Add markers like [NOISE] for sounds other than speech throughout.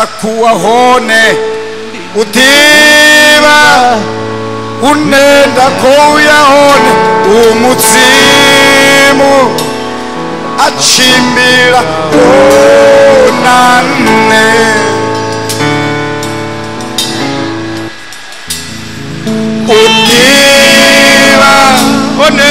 kuwa hone udiva unenda kouya hone umudzimu achimbira onane udiva hone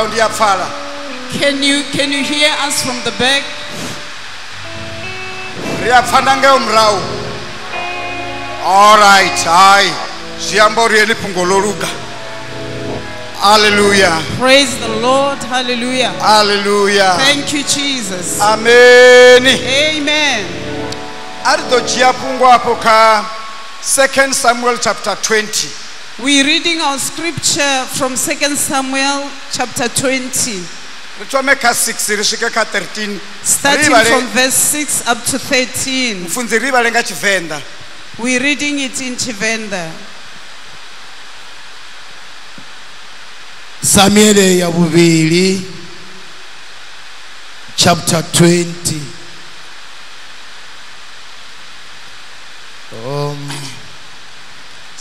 murau ndiyapfala Can you can you hear us from the back? riyapfana ngeyo murau allright hayi zviyamba uri yeni pungo loruga Praise the Lord. Hallelujah. Hallelujah. Thank you, Jesus. ameni Amen. ari apo ka 2 samuel chapter 20 We're reading our scripture from 2 Samuel chapter 20, ritsome ka 6 risvike ka 13 starting from verse 6 up to 13. mufundzi rivale nga tshivenḓa We're reading it in Chivenda. Samuel ya vuvili chapter 20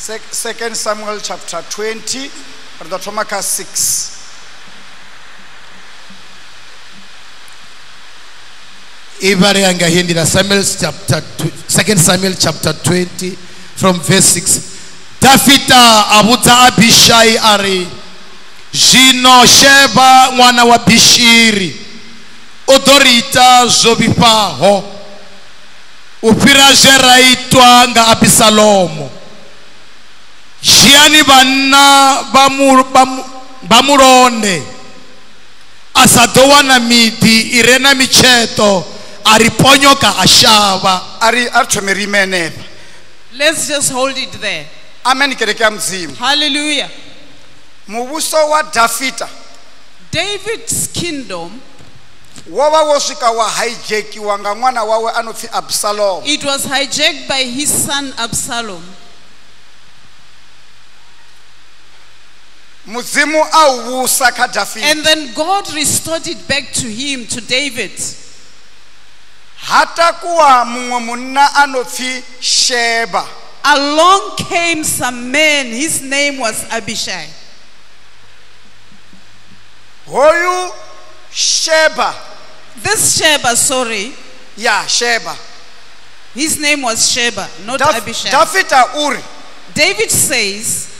2 Samuel chapter 20 tutasoma ka 6 Ibare angahindira Samuel chapter 2 Samuel chapter 20 from verse 6 Tafita abudza Abishai ari Zvino Sheba mwana wa Bishiri udoriita zvovipaho upira zveraitwa ngaabhisalomu vhifhaho vanna fhira zwe ra itwa irena micheto ariponyoka vhanna ari mu- vha mu- vha mulonde a sa ḓo wana miḓi i re na micheto a ri ponyoka a shavha a ri thome ri ime henefha Let's just hold it there. amen kereke ya mudzimu Hallelujah. muvhuso wa dafita David's kingdom, wo vha wo swika wa hijackiwa nga ṅwana wawe a no pfi it was hijacked by his son Absalom. Mudzimu a u vhusa kha And then God restored it back to him, to David. ha takuwa muṅwe munna a sheba. Along came some man, his name was Abishai. hoyu sheba. This Sheba, sorry, ya sheba. His name was Sheba, not Abishai. David says, ndinifha pulani khei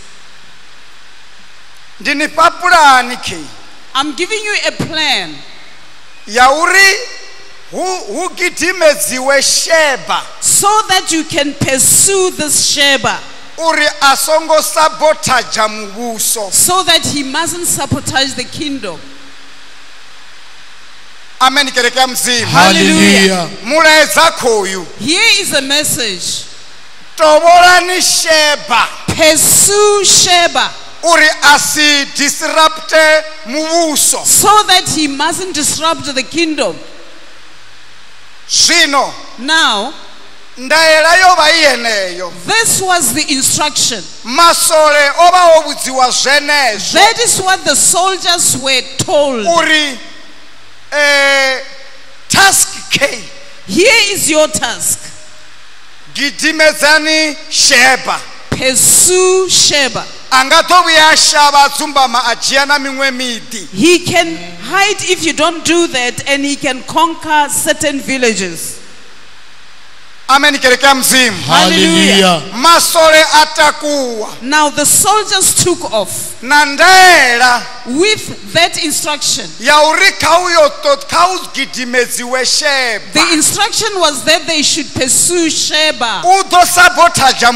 I'm giving you a plan. Ya uri hu hu gidimedziwe sheba. So that you can pursue this Sheba, uri a songo sabotaja muvhuso so that he mustn't sabotage the kingdom. amen kereke ya mudzimu Hallelujah. mulaedza khoyu Here is a message. Tovolani sheba. Pursue Sheba uri a si disrupte so that he mustn't disrupt the kingdom. Now, ndaela yo i yeneyo this was the instruction. masole o vha o vhudziwa zwenezwo That is what the soldiers were told. uri task k Here is your task gidimedzani sheba pursue Sheba. A nga ḓo vhuya a shavha a dzumbama a dzhia na miṅwe miḓi He can hide if you don't do that, and he can conquer certain villages. amen kereke ya mudzimu masole a Now the soldiers took off na ndaela with that instruction. ya uri kha uyo to- kha u gidimedziwe sheba. The instruction was that they should pursue Sheba. u ḓo sabotaja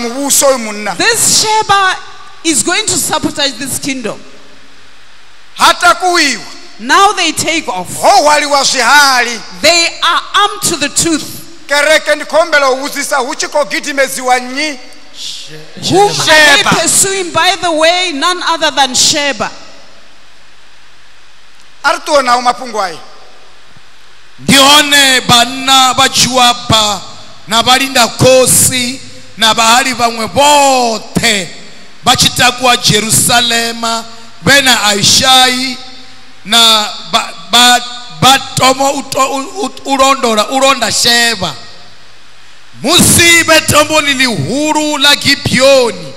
munna This Sheba is going to sabotage this kingdom. ha takuwiwa Now they take off. ho hwaliwa zwihali They are armed to the tooth. kereke ndi khou humbela u vhudzisa hu tshi khou gidimedziwa nnyi Whom are they Sheba. pursuing, by the way? None other than Sheba. a ri ṱuwe nawo mafhungo aya ndi hone vhanna vha juaba na vhalinda khosi na vhahali vhaṅwe vhoṱhe vha tshi takuwa jerusalema vhe na aishai na vha- vha vha tomo u to- u- u- u londola u londa sheva musi vhe tomboni ḽihulu ḽa gibeoni.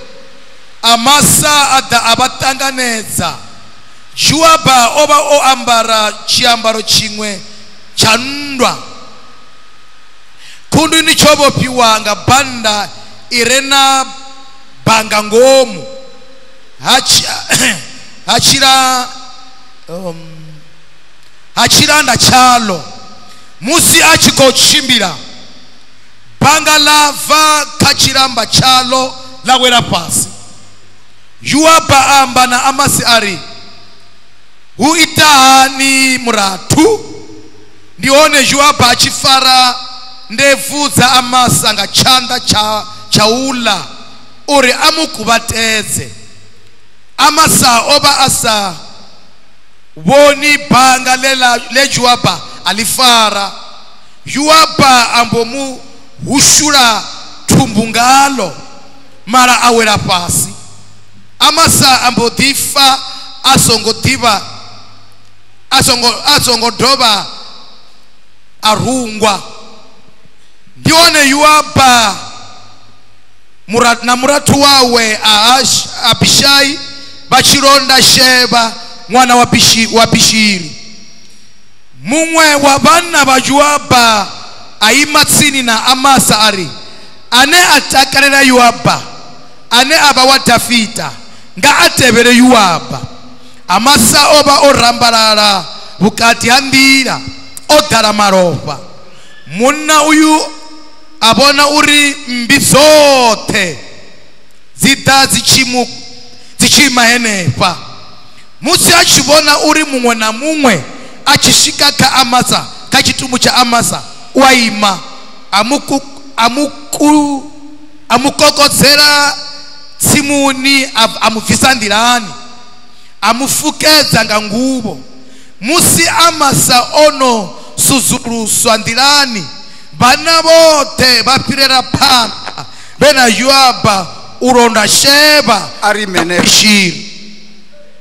Amasa a ḓa a vha ṱanganedza juaba o vha o ambara tshiambaro tshiṅwe tsha nndwa khunduni tsho vhofhiwa nga bannda i re na panga ngomu. Hakira [CLEARS THROAT] um, hakiranda kyalo musi achikochimbira panga lava kachiramba chalo lawera pasi yuapa amba na amasi ari huitahani muratu ndione yuapa achifara ndevu za amasi anga chanda cha, chaula uri a mu kuvhatedze amasa o vha a sa vhoni banga ḽe ḽa- ḽe juaba a ḽi fara yuaba ambo mu hushula thumbu ngalo mara a wela fhasi amasa ambo ḓi fa a songo ḓivha a songo a songo dovha arungwa ndione yoaba mura- na muratu wawe Ahash- abishai bachironda sheba mwana wa Bishi- wa bishiri mumwe wa vana va yoaba aima tsini na amasa ari ane atakarela yoaba ane wa dafita nga atebere yoaba amasa oba o rambalala vukati ha nḓila o ḓala munna uyu a vhona uri mmbi dzoṱhe dzi ḓa dzi tshi mu dzi tshi ima henefha musi a tshi vhona uri muṅwe na muṅwe a tshi swika kha amasa kha tshitumbu tsha amasa u a ima a mu ku- a mu ku- a mu kokodzela tsimuni a mu bvisa nḓilani a mu fukedza nga nguvho musi amasa ono sudzuluswa nḓilani vhana vhoṱhe vha fhirela phanḓa vhe na yoaba u londa ari meneo bishiri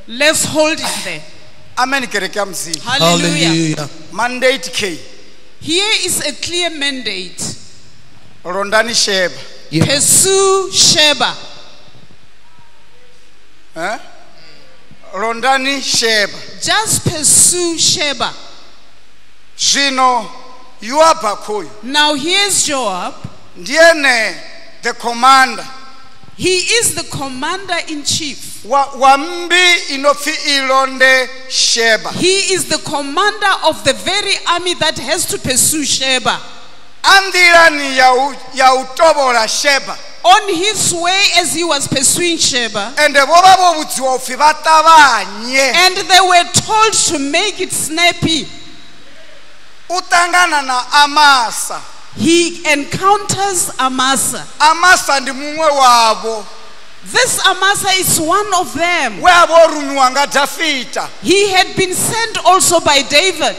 Let's hold it there. amen kereke ya mzini Hallelujah. mandate k Here is a clear mandate. rondani sheba Yeah. Pursue Sheba. eh? rondani sheba Just pursue Sheba. zvino koyu Now here's Joab. ndiyene the commander He is the commander in chief. wa, wa mbi ilonde sheba He is the commander of the very army that has to pursue Sheba. anḓilani ya u, ya u tovhola sheba On his way as he was pursuing Sheba, ende vo vha vo vhudziwa upfi vha ṱavhanye and they were told to make it snappy. U ṱangana na amasa He encounters Amasa. amasa ndi muṅwe wavo This Amasa is one of them. we a vo rumiwa nga dafita He had been sent also by David.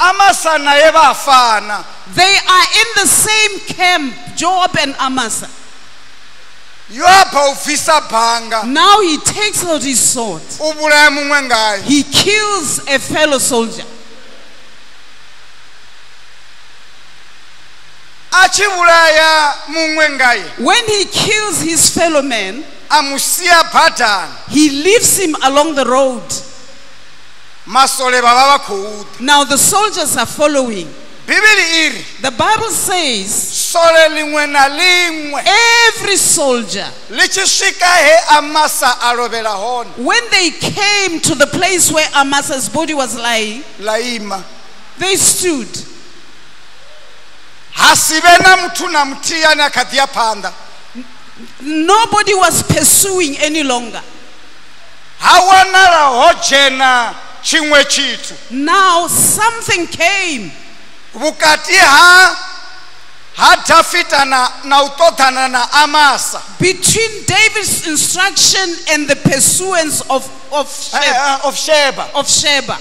amasa naye va fana They are in the same camp, Joab and Amasa. yoabha u bvisa Now he takes out his sword. u vhulaya muṅwe ngayo He kills a fellow soldier. A tshi ngaye. When he kills his fellow man, he leaves him along the road. khou Now the soldiers are following. The Bible says sole liṅwe na liṅwe every soldier, li tshi swika a lovhela hone when they came to the place where Amasa's body was lying, they stood. Si vhe na muthu na muthihi ane a kha ḓi ya phanḓa Nobody was pursuing any longer. ho dzhena tshiṅwe Now something came. Ha ha dafita na, na u ṱoḓana na amasa. Between David's instruction and the pursuance of, of, eh, Sheba, eh, of sheba. Of Sheba.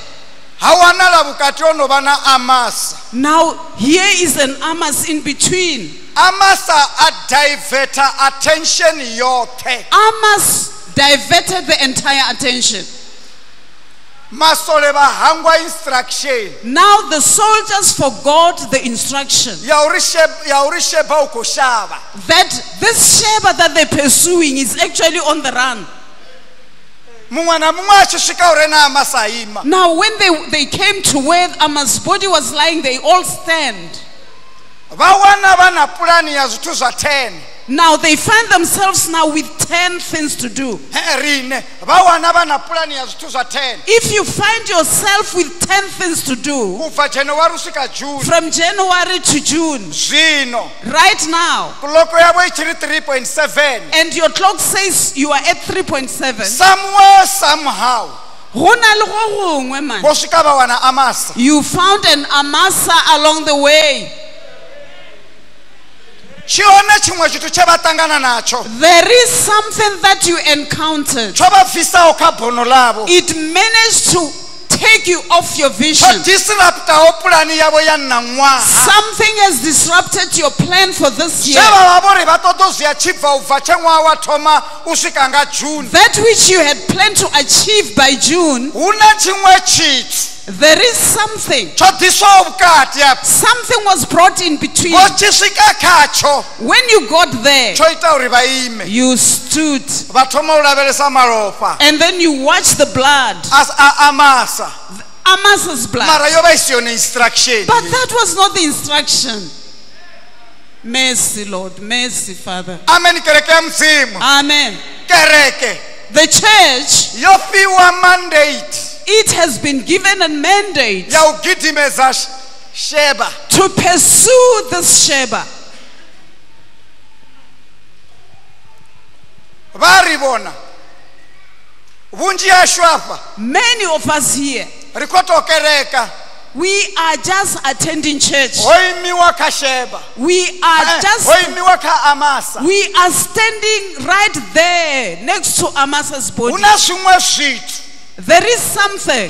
Ha wanala vhukati ho no vha na amasa Now here is an Amas in between. amasa attention Amas diverted the entire attention. masole vha instruction Now the soldiers forgot the instruction ya uri Sheb- ya uri sheba u khou shavha that this Sheba that they're pursuing is actually on the run. Now when they, they came to where Amas' body was lying, they all stand. Vha wana vha na pulani ya zwithu zwa 10 Now they find themselves now with 10 things to do. He, rine vha wana vha na pulani ya zwithu zwa 10 If you find yourself with 10 things to do ubva januwari u swika juni from January to June, right now, kuloko yavo i tshi ri 3.7 and your clock says you are at 3.7, somewhere somehow. go na le go gongwe, man. vo swika va wana amasa. You found an Amasa along the way. Tshi hone tshiṅwe tshithu tshe ṱangana natsho There is something that you encountered. tsho vha bvisaho kha bono ḽavo It managed to take you off your vision. disruptaho pulani yavo ya ṋaṅwaha Something has disrupted your plan for this year. vha vha vho ri vha ṱoḓa u zwi a tshi bva u bva tshe ṅwaha wa thoma u swika nga juni That which you had planned to achieve by June, hu na tshiṅwe tshithu There is something. tsho ḓiswaho vhukati afha Something was brought in between. vho tshi swika khatsho When you got there, tsho ita uri vha ime you stood vha thoma u lavhelesa and then you watched the blood, a a- amasa Amasa's blood. mara yo vha i si yone instruction But that was not the instruction. Mercy, Lord. Mercy, Father. amen Amen. The church, yo fhiwa mandate it has been given a mandate ya u gidimedza sh- sheba. to pursue this Sheba. vha ri vona vhunzhi hashu afha Many of us here, ri khou tou kereka. we are just attending church. ho imiwa kha sheba. We are Eh, just ho imiwa kha amasa. We are standing right there next to Amasa's body. Na zwiṅwe zwithu There is something.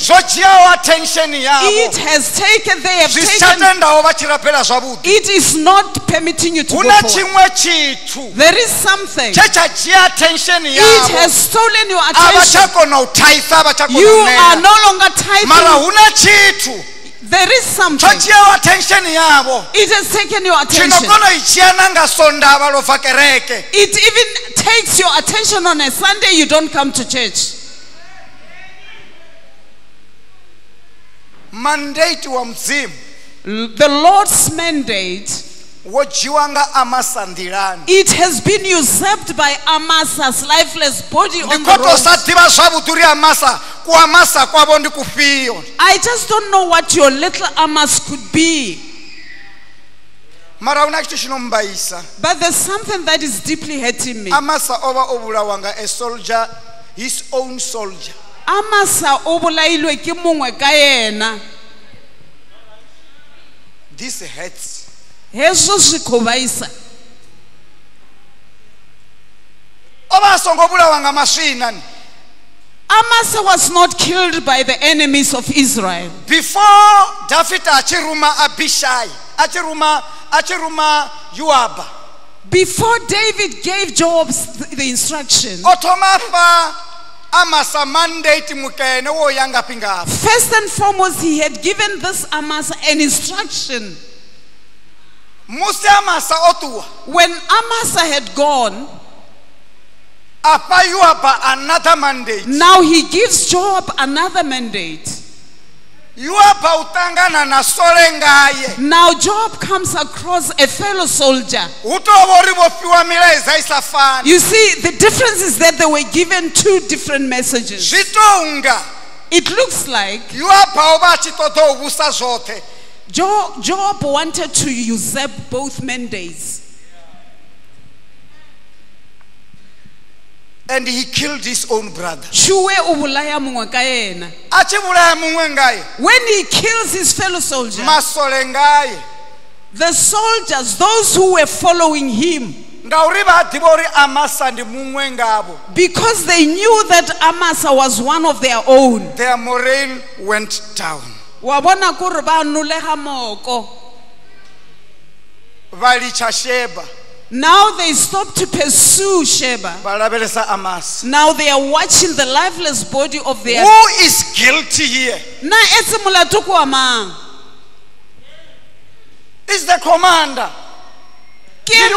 attention It has taken, they have zwi si tsha taken, tendaho vha tshi rapela zwavhuḓi it is not permitting you to go forward. There is something. tshe tsha dzhia attention It has stolen your attention. tsha kona u thaisa a vha tsha You are no longer tithing. hu na tshithu There is something. dzhiaho attention yavho It has taken your attention. kona u i dzhia na nga sondavha lo bva kereke It even takes your attention on a Sunday you don't come to church. Mandate wa mudzimu The Lord's mandate, wo dzhiwa nga amasa nḓilani it has been usurped by Amasa's lifeless body on the road. sa ḓivha zwavhuḓi uri amasa ku amasa kwavho ndi I just don't know what your little Amas could be. mara hu na tshithu tshi no mbaisa But there's something that is deeply hurting me. amasa o vha nga a soldier his own soldier Amasa o bolailwe ke mongwe ka yena. this hurts Hezwo zwi khou vhaisa. o vha a songo vhulawa nga maswina ni Amasa was not killed by the enemies of Israel. before dafita a tshi ruma abishai a tshi ruma a tshi ruma yoaba Before David gave Job the instruction, o thoma a fha amasa mandate mukene wo ya ngafhi ngafhi first and foremost, he had given this Amasa an instruction. musi amasa o ṱuwa When Amasa had gone, a fha yoaba another mandate now he gives Job another mandate. yoaba u ṱangana na sole ngaye Now Job comes across a fellow soldier. hu tou vha uri vho fhiwa milaedza i sa fani You see, the difference is that they were given two different messages. zwi tou nga It looks like yoaba o vha a tshi ṱoḓa u vhusa zwoṱhe Jo- Job wanted to usurp both mandates. And he killed his own brother. Shuwe o bolaya mongwe ka yena. a tshi vhulaya muṅwe ngaye? When he kills his fellow soldier, masole ngaye. the soldiers, those who were following him, ngauri vha a uri amasa ndi muṅwe ngavho because they knew that Amasa was one of their own, their morale went down. Wa bona kore ba nolega moko. vha litsha sheba Now they stopped to pursue Sheba. vha lavhelesa amasa Now they are watching the lifeless body of their. who is guilty here Na etse molato ke wa mang? is the commander Ke Ke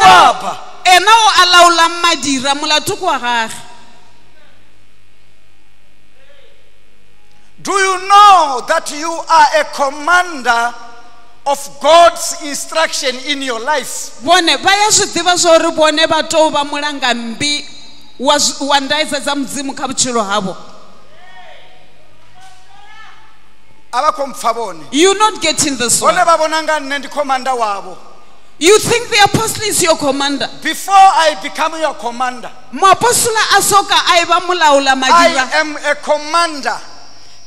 ena- o a laolang madira molato ke gage. do you know that you are a commander of god's instruction in your life. Bone ba ya swi tiva swo ri bone va to va mulangambi wa swi- wa ndayisa dza mudzimu kha vutshilo havo a vha khou mpfa vhone. You not getting this one. vha vhona nga nne ndi commander wavho. You think the apostle is your commander? Before i become your commander moapostola a soka a e ba molaola i madira. am a commander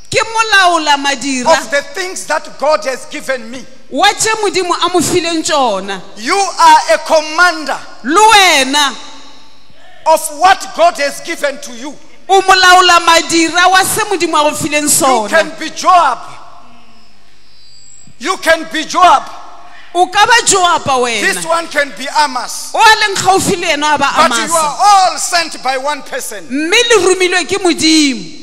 ke molaola madira. of the things that god has given me wa modimo a mo fileng tšona you are a commander le wena of what god has given to you. o molaola madira wa se modimo a go fileng you sona. can be joab. You can be joab. O ka ba joapa this wena. One can be amas. O a leng gaufi le ena a ba but you amasa. are all sent by one person. Mme le romilwe ke modimo.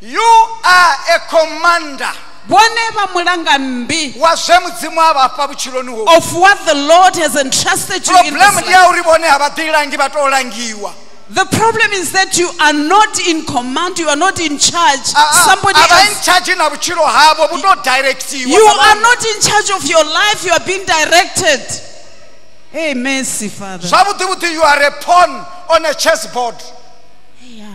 You are a commander vone va mulangambi wa zwe mudzimu a vhafha vhutshiloni hovhu of what the lord has entrusted you in problem this life. ya uri vhone ha vha ḓilangi vha tou langiwa. The problem is that you are not in command you are not in charge. A- a- somebody a else charge na vhutshilo havho vhu tou directiwa you are not in charge of your life you are being directed. Hey mercy father. You are a pawn on a chess board Yeah.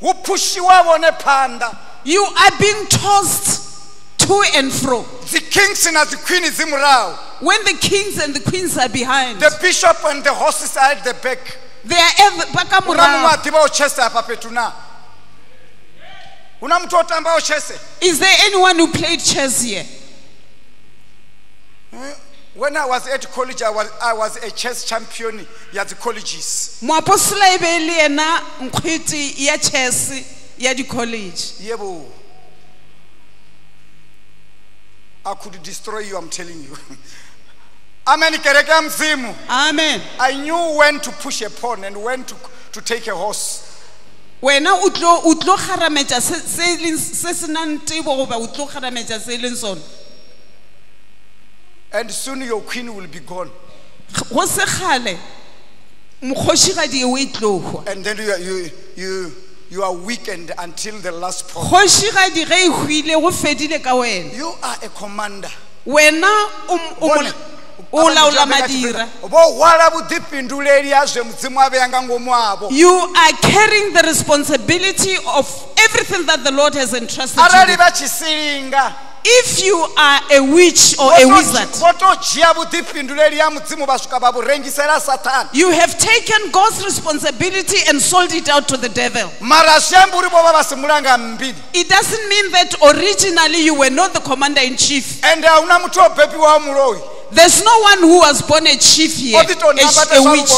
phushiwa vhone phanḓa you are being tossed to and fro. The kings and the queen dzi murahu when the kings and the queens are behind the bishop and the horses are at the back. they are ever ba ka hu na muṅwe a morao ḓivhaho chess hafha fhethu na? Hu na muthu o tambaho chess? Is there anyone who played chess here? Eh, when i was at college i was, I was a chess champion at dzi colleges moapostola e be le yena nkgwete ya chess ya di-college. Yebo. I could destroy you i'm telling you. [LAUGHS] Amen kereke ya mzimu. Amen. I knew when to push a pawn and when to, to take a horse. Wena o tlo o tlo kgarametša se se e leng- se se nang tebo goba o tlo kgarametša se e leng sone? And soon your queen will be gone. Go se kgale mokgošigadi eo e tlo hwa and then you, are- you, you, you are weakened until the last pawn kgošigadi ge e hwile go fedile ka wena. You are a commander. Wena o m- o Bone, mola- o laola madira. Vho hwala vhuḓifhinduleli ha zwe mudzimu a vhea nga ngomu avho you are carrying the responsibility of everything that the lord has entrusted you arali with. vha tshi silinga if you are a witch or a wizard vho to dzhia vhuḓifhinduleli ha mudzimu vha swika vha vhu rengisela sathani you have taken god's responsibility and sold it out to the devil. Mara zwi amba uri vho vha vha si mulanga mbili. It doesn't mean that originally you were not the commander in chief. Ende a uh, hu na muthu o bebiwaho muloi there's no one who was born a chief here o ḓi tou a, a witch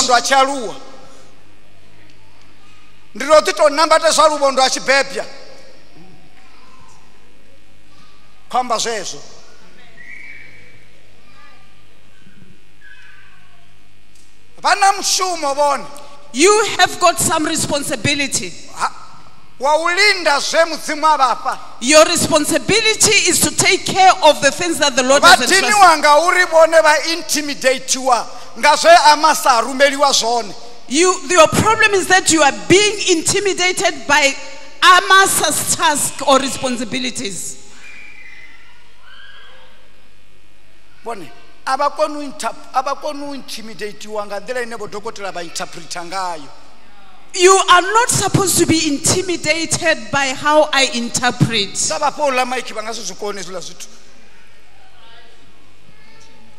na mushumo vhone you have got some responsibility. Ha- wa u linda zwe mudzimu a your responsibility is to take care of the things that the lord vha has entrusted. Diniwa nga uri vhone vha intimidatiwa nga zwe amasa a rumeliwa zwone you your problem is that you are being intimidated by amasa's task or responsibilities vhone a vha koni u inter- a vha koni u intimidatiwa nga nḓila ine vhodokotela vha interpreta ngayo. You are not supposed to be intimidated by how i interpret. Sa vhafha uḽa maiki vha nga si zwi koni hezwiḽa zwithu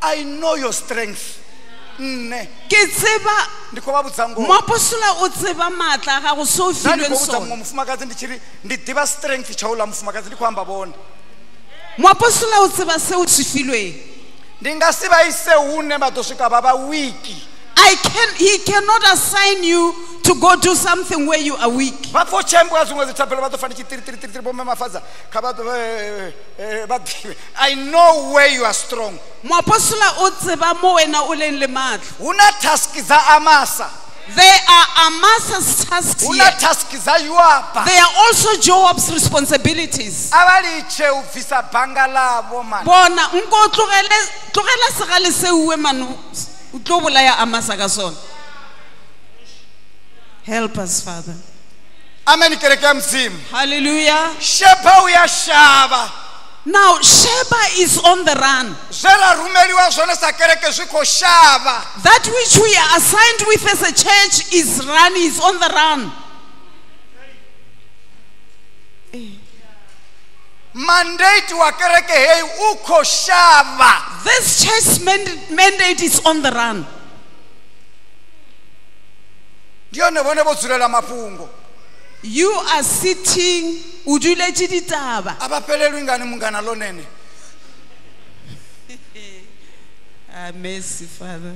i know your strength. Nne. Ke tseba ndi khou vha vhudza ngoho. Moapostola o tseba maatla a gago se o nna ndi filweng khou vhudza muṅwe sone mufumakadzi ndi tshiri ndi ḓivha strength tsha uḽa mufumakadzi ndi khou amba vhone. Moapostola o tseba seo se filweng ndi nga si vha ise hune vha ḓo swika vha vha wiki. I can, he cannot assign you to go do something where you are weak. vha pfa u tshembuka zwiṅwe dzithabelo vha ḓo fani tshitiritiritiri vhome mafadza kha vha eh, vha ḓivhe. I know where you are strong. Moapostola o tseba mo wena o leng le maatla hu na task dza amasa there are amasa's tasks hu here. na task dza yoapa there are also job's responsibilities. A vha litshe u bvisa banga ḽavho man bona nko o tlogele tlogela segale seuwe mano o tlo bolaya amasa ka sona. Help us father. Amen kereke ya mudzimu hallelujah. Sheba u ya shavha now sheba is on the run. Zwe ra rumeliwa zwone sa kereke zwi khou shavha. That which we are assigned with as a church is run is on the run. Mandate wa kereke heyi u khou shavha. This church mand- mandate is on the run. Ndi yone vhone vho dzulela mafhungo. You are sitting o duletše ditaba a vha fhelelwi ngani mungana lonene ah, [LAUGHS] mercy father.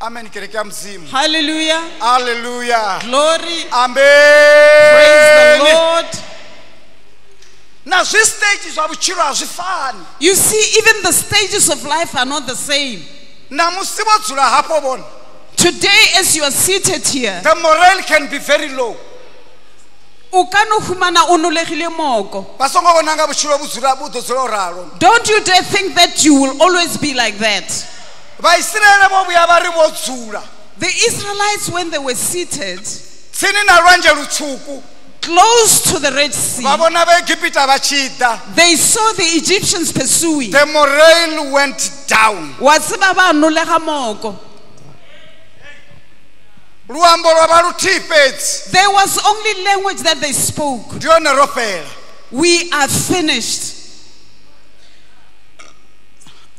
Amen kereke ya hallelujah. Alleluya glory. Amen. praise the lord. Na zwi stage zwa vhutshilo a zwi fani. You see even the stages of life are not the same. Na musi vho dzula hafho vhone Today, as you are seated here, the morale can be very low o ka no humana o nolegile moko. ba songo bonanga botshelo bo dzula- bo tlo o ralo Don't you dare think that you will always be like that. vaisiraele vo vuya va ri vo dzula The Israelites, when they were seated tsini na lwandle lutsvuku close to the Red Sea, va vona vaegipita va chi ta they saw the Egyptians pursuing. the morale went down wa tseba ba nolega moko there was only language that they spoke. Ndi yone ro we are finished.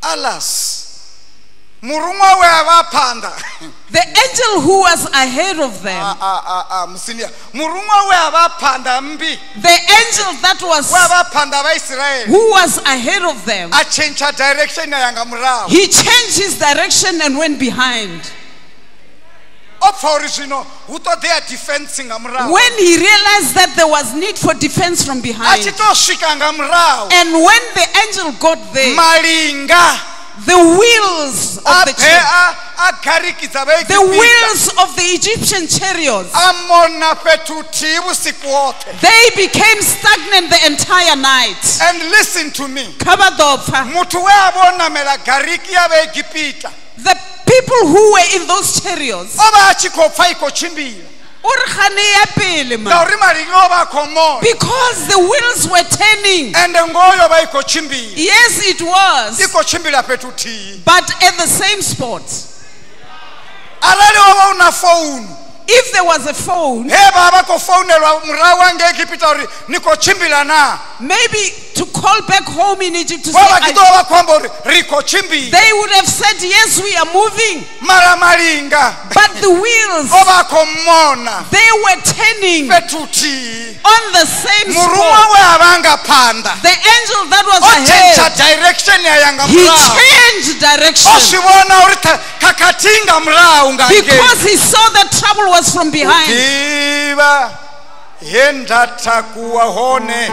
Alas murumwa we a va the angel who was ahead of them. Ah, ah, ah, a- a- a- a, musinia murumwa we a va phanḓa mbi. The angel that was we a va phanḓa vaisiraele who was ahead of them. A tshentsha direction a ya nga murahu. He changed his direction and went behind o pfa uri zwino hu ṱoḓea defense nga murahu when he realized that there was need for defense from behind. Tshi to swika nga murahu and when the angel got there the wheels of the phe chariot, a a garikidza the wheels of the Egyptian chariots. A mona fhethu thihi vhusiku woṱhe they became stagnant the entire night. And listen to me. Kha vha ḓo pfa. muthu we a vo namela gariki ya vaegipita the people who were in those chariots. O vha a tshi khou pfa i khou tshimbila. O re gane ya pele ma. Ngauri malinga o vha a khou mona because the wheels were turning. Ende ngoho yo vha i khou tshimbila. Yes it was. Khou tshimbila fhethu thihi but at the same spot. Arali o vha u na founu. If there was a phone he vha vha khou founelwa murahu wa ngeegipita uri ni khou tshimbila na? maybe to call back home in Egypt to say vo vha tshi I- ḓo vha khou amba uri ri khou tshimbila they would have said yes we are moving. Mara malinga. But the wheels o vha a khou mona they were turning fhethu on the same spot. we a vha the angel that was o tshentsha ahead direction ya ya nga he murahu changed direction. Oh, uri khakhathi nga murahu because he saw that trouble was from behind. Ḓivha he nda takuwa hone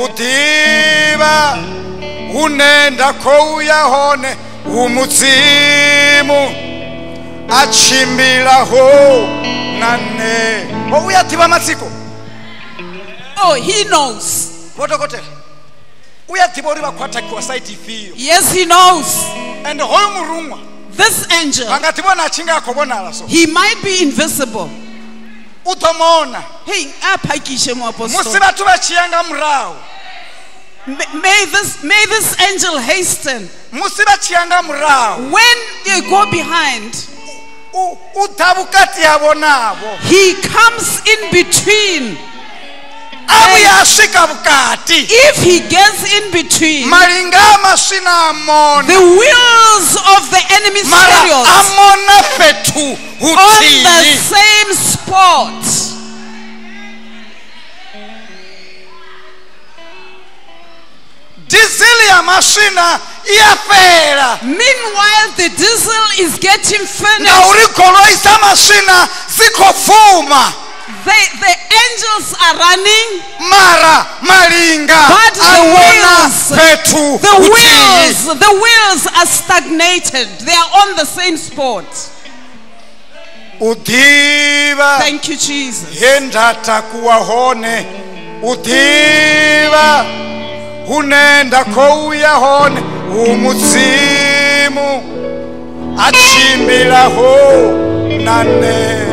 u ḓivha hune nda khou ya hone hu mudzimu a tshimbilaho na nṋe o uya ḓivha matsiko? Oh he knows. Vho dokotela u ya ḓivha uri vha khou atakiwa saidi ifhio? Yes he knows. Ende hoyu murumwa this angel vha nga ḓi vhona a tshi nga a khou vhonala so? he might be invisible u ḓo mona hey a phakishe musi moapostle vhathu vha tshi ya nga murahu may this may this angel hasten. Musi vha tshi ya nga murahu when they go behind u u ḓa vhukati havho navho he comes in between if he gets in between malinga a maswina the wheels of the enemy's chariots on the same spot. Dizili ya maswina i meanwhile the diesel is getting finished ngauri goloi dza maswina dzi khou pfuma the, angels are running. Mara malinga But the wheels- fhethu the wheels the wheels are stagnated. They are on the same spot. U thank you jesus. Takuwa hone u ḓivha hune nda khou ya hone. Hu mudzimu a tshimbilaho na nṋe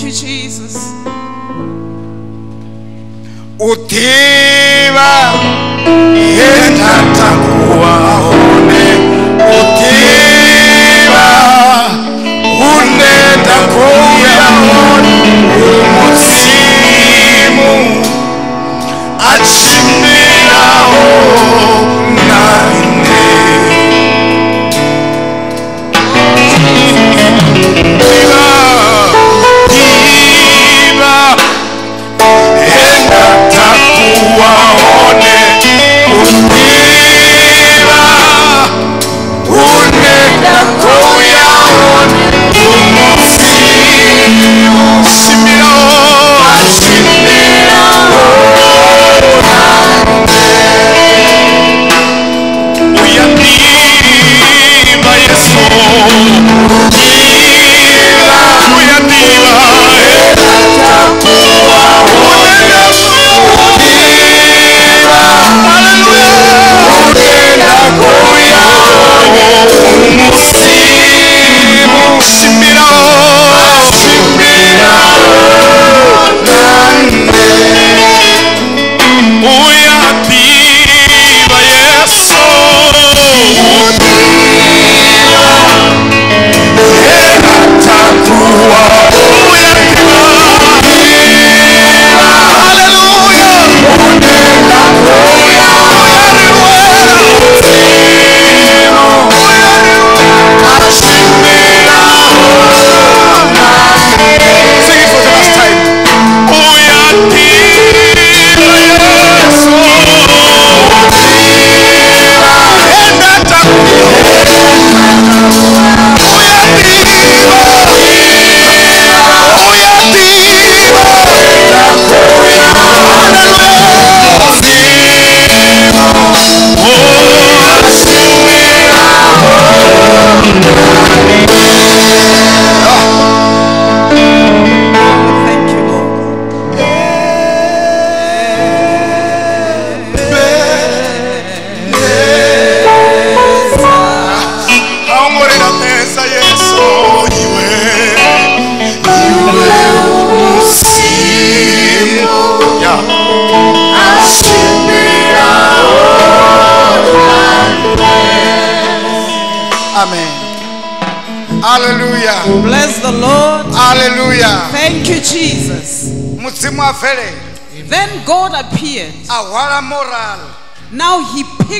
thank you jesus. U ḓivha he nda takuwa hone u ḓivha Oh,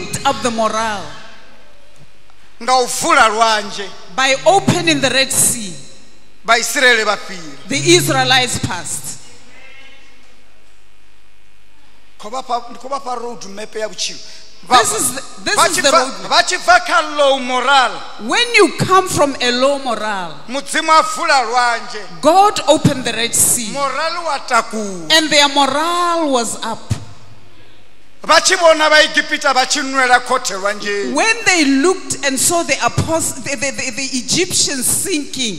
picked up the morale nga u vula lwanje by opening the Red Sea. The Israelites passed. ndikuvapa road map ya vuchilo This is the- this is the road map. vachibva kha low moral When you come from a low morale, mudzimu avula lwanje God opened the Red Sea and their morale was up. Vachivona vaigipita vachinwela khothe lwanjeni When they looked and saw the, apost- the, the, the, the Egyptians sinking,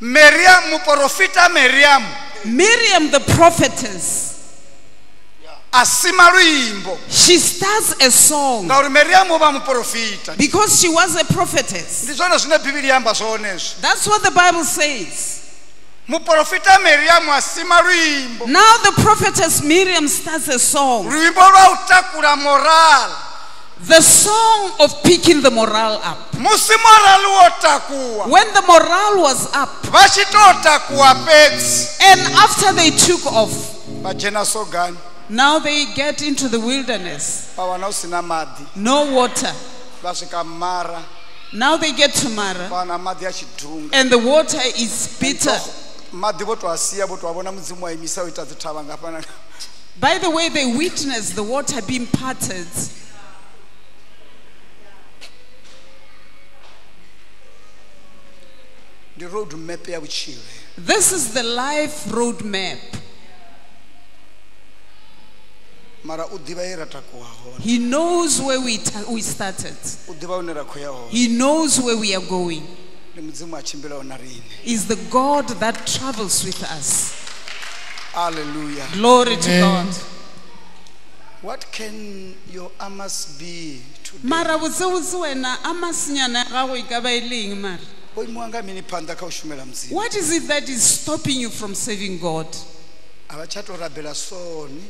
miriam muprofita miriamu Miriam the prophetess, asima luyimbo. She starts a song. Ngauri miriamu uva muprofita. Because she was a prophetess. ndi zwone zwine bhibili yamba zvoneswo That's what the Bible says. muprofita miriamu asima luyimbo Now the prophetess Miriam starts a song, luyimbo lwa u takula morali the song of picking the morale up. musi morali wo takuwa. When the morale was up, and after they took off, now they get into the wilderness, vawana usina madhi no water. Now they get to Mara, vawana madhi ya chidhunga and the water is bitter. Madhi votoasiya votovavona mudzimu waimisa uita dzithava ngapana By the way, they witnessed the water being parted. ndi road map ya vuchilo This is the life roadmap. mara u ḓivha ye ra takuwa hone He knows where we, we started. u ḓivha hune ra khou ya hone He knows where we are going. Ndi mudzimu a tshimbilaho na riṋe Is the God that travels with us. alleluya Glory to God. what can your amas be today Mara botsebotse wena a masinyana ya gago e ka ba e leng mara. o imiwa nga mini phanḓa kha u shumela mudzimu What is it that is stopping you from serving God? a vha tsha tou rabela soni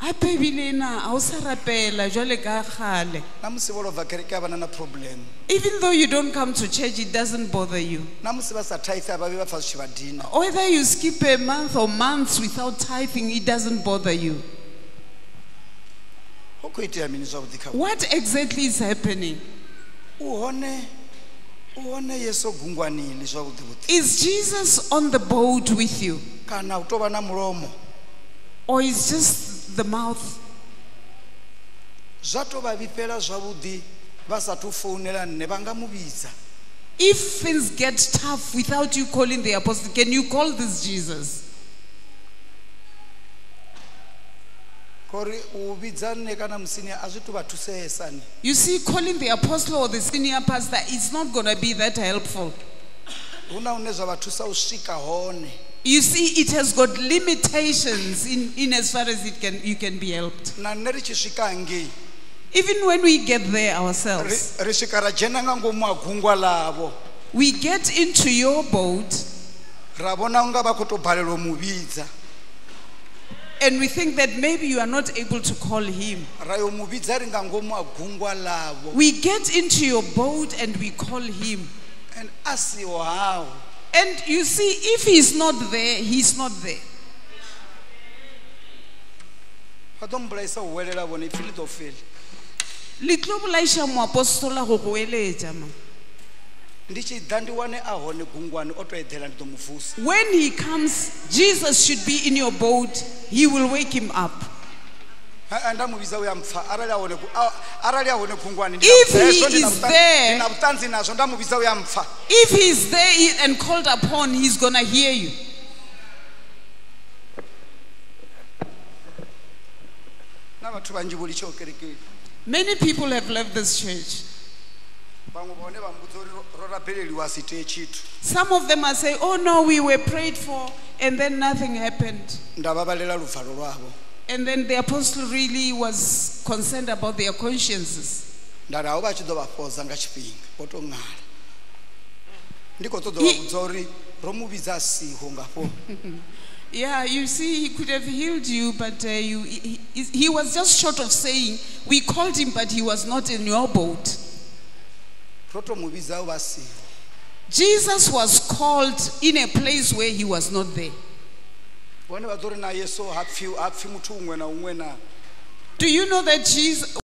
gape ebile na ga o sa rapela jwale ka gale na musi vho lobva a vhana na problem. Even though you don't come to church it doesn't bother you. Na musi vha sa tithe a vhavhi vha pfa zwi dina. Whether you skip a month or months without tithing it doesn't bother you. Hu khou itea mini zwavhuḓi kha what exactly is happening? u hone u hone yeso gungwanili zwavhuḓi vhuḓi. Is jesus on the boat with you? Kana u tou vha na mulomo? Or is just the mouth. Zwa tou vha vhifhela zwavhuḓi vha sathu founela nne vha nga mu vhidza. If things get tough without you calling the apostle can you call this jesus? Khori u vhidza nne kana musini a zwi tu vha thusesa ni you see calling the apostle or the senior pastor is not going to be that helpful. Hu na hune zwa vha thusa u swika hone You see, it has got limitations in, in as far as it can, you can be helped. na nne ri tshi swika ngei Even when we get there ri ourselves, ri swika ra dzhena nga ngomu ha gungwa ḽavho we get into your boat ra vhona unga vha khou tou balelwa u mu vhidza and we think that maybe you are not able to call him. ra yo mu vhidza ri nga ngomu ha gungwa ḽavho We get into your boat and we call him. and a siho haho And you see, if he's not there, he's not there. vha ḓo mbulaisa u welela vhone ipfi ḽi ḓo feli Le tlo bolaiša moapostola go go eletša, ma. ndi tshi ḓa ndi wane a hone gungwani o tou eḓela ndi ḓo mu vusa When he comes, Jesus should be in your boat. He will wake him up. Ha- nda mu vhidza u ya mpfa arali a hone gu- a- arali a hone gungwani ndi If he hezwo ndi na is there- ndi na vhuṱanzi nazwo nda mu vhidza u ya mpfa If he's there and called upon, he's to hear you. na vhathu vhanzhi vho litshaho kerekeni Many people have left this church. vhaṅwe vhone vha mbudza uri ro- ro rabeleliwa a si tee tshithu Some of them are saying, oh no, we were prayed for and then nothing happened. nda luvalo lwavho And then the apostle really was concerned about their consciences. nda ri haho tshi ḓo vha fhodza nga tshifhinga vho tou ṅala ndi khou ṱoḓa vha He- vhudza uri ro mu vhidza siho ngafho [LAUGHS] Yeah, you see, he could have healed you, but uh, you, he, he, was just short of saying, we called him, but he was not in your boat. ro tomu vhidza vha siho Jesus was called in a place where he was not there. Do you know that Jesus,